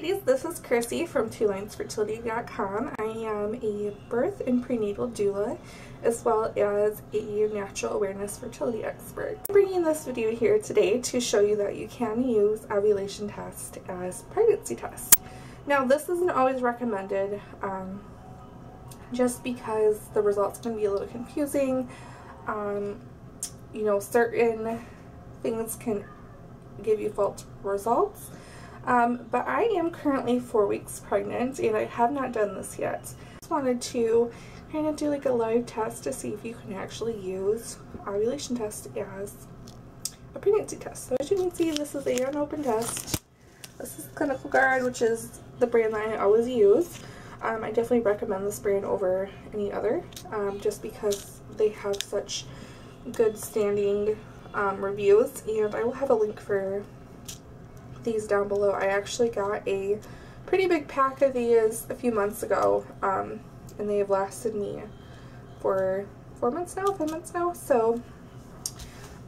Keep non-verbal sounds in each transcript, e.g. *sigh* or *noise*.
ladies, this is Chrissy from twolinesfertility.com. I am a birth and perinatal doula as well as a natural awareness fertility expert. I'm bringing this video here today to show you that you can use ovulation test as pregnancy test. Now this isn't always recommended um, just because the results can be a little confusing. Um, you know, certain things can give you false results. Um, but I am currently four weeks pregnant and I have not done this yet. Just wanted to kind of do like a live test to see if you can actually use ovulation test as a pregnancy test. So as you can see, this is a unopened test. This is Clinical Guard, which is the brand that I always use. Um, I definitely recommend this brand over any other, um, just because they have such good standing um, reviews. And I will have a link for these down below. I actually got a pretty big pack of these a few months ago, um, and they have lasted me for four months now, five months now. So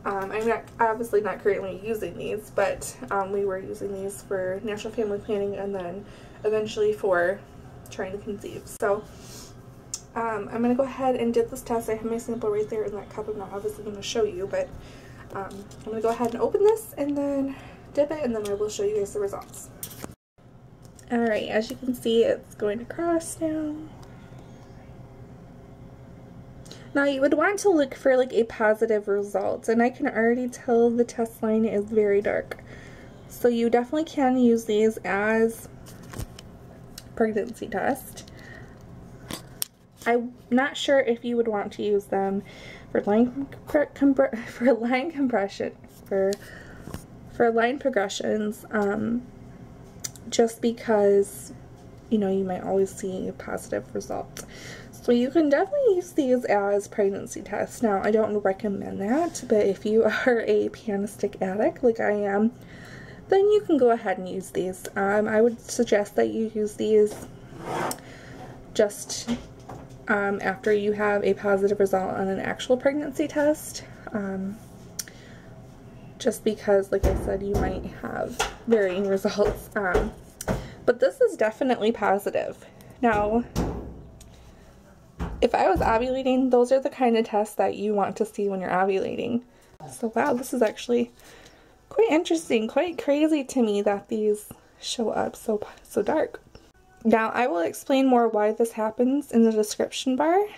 um, I'm not obviously not currently using these, but um, we were using these for natural family planning and then eventually for trying to conceive. So um, I'm going to go ahead and dip this test. I have my sample right there in that cup. I'm not obviously going to show you, but um, I'm going to go ahead and open this and then dip it and then I will show you guys the results. Alright, as you can see, it's going across now. Now you would want to look for like a positive result and I can already tell the test line is very dark. So you definitely can use these as pregnancy test. I'm not sure if you would want to use them for line *laughs* for line compression for for line progressions um, just because you know you might always see a positive result. So you can definitely use these as pregnancy tests. Now, I don't recommend that, but if you *laughs* are a pee on a stick addict like I am, then you can go ahead and use these. Um, I would suggest that you use these just um, after you have a positive result on an actual pregnancy test. Um, just because, like I said, you might have varying results. Um, but this is definitely positive. Now, if I was ovulating, those are the kind of tests that you want to see when you're ovulating. So wow, this is actually quite interesting, quite crazy to me that these show up so so dark. Now I will explain more why this happens in the description bar.